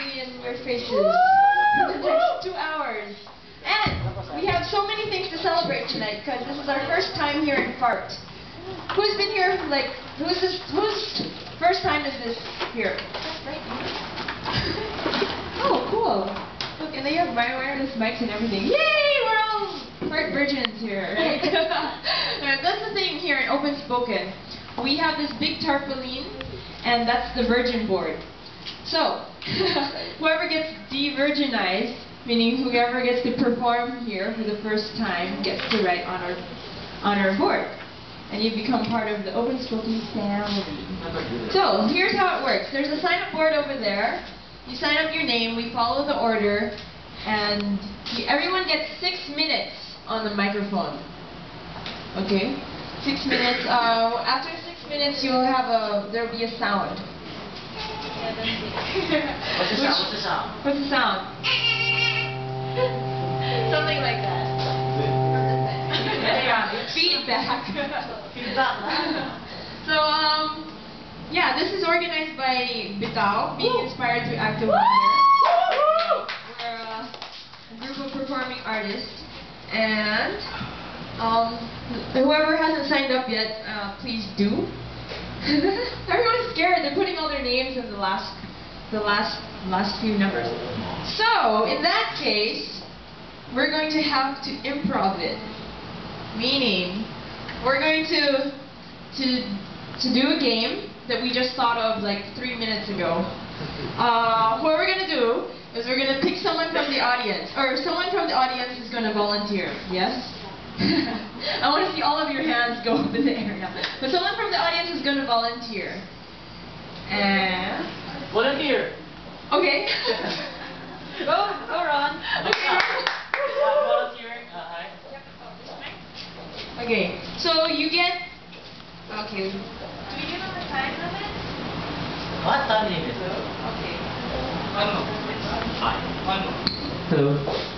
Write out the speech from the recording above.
be in your faces for the next two hours. And we have so many things to celebrate tonight because this is our first time here in Fart. Who's been here? Like, who's this? Whose first time is this here? oh, cool. Look, and they have my wireless mics and everything. Yay! We're all Fart virgins here, right? That's the thing here in Open Spoken. We have this big tarpaulin, and that's the virgin board. So, whoever gets de-virginized, meaning whoever gets to perform here for the first time, gets to write on our on our board. And you become part of the Open Spoken family. So, here's how it works. There's a sign-up board over there. You sign up your name, we follow the order, and you, everyone gets six minutes on the microphone. Okay? Six minutes. Uh, after six minutes, you'll have a, there'll be a sound. What's the sound? What's the sound? What's the sound? Something like that. yeah, feedback. Feedback so, um, yeah, this is organized by Bitaw, being inspired to active wonder. We're uh, a group of performing artists, and um, whoever hasn't signed up yet, uh, please do. Everyone's scared. They're putting all their names in the last, the last, last few numbers. So, in that case, we're going to have to improv it. Meaning, we're going to to to do a game that we just thought of like three minutes ago. Uh, what we're gonna do is we're gonna pick someone from the audience, or someone from the audience is gonna volunteer. Yes. I want to see all of your hands go up in the air. But someone from the audience is gonna volunteer. And Volunteer. okay. Go, go, Ron. okay. Volunteering. Uh, hi. Okay, so you get. Okay. Do we give them a time limit? What time is it? Okay. One more. It's fine. One more. Hello. There.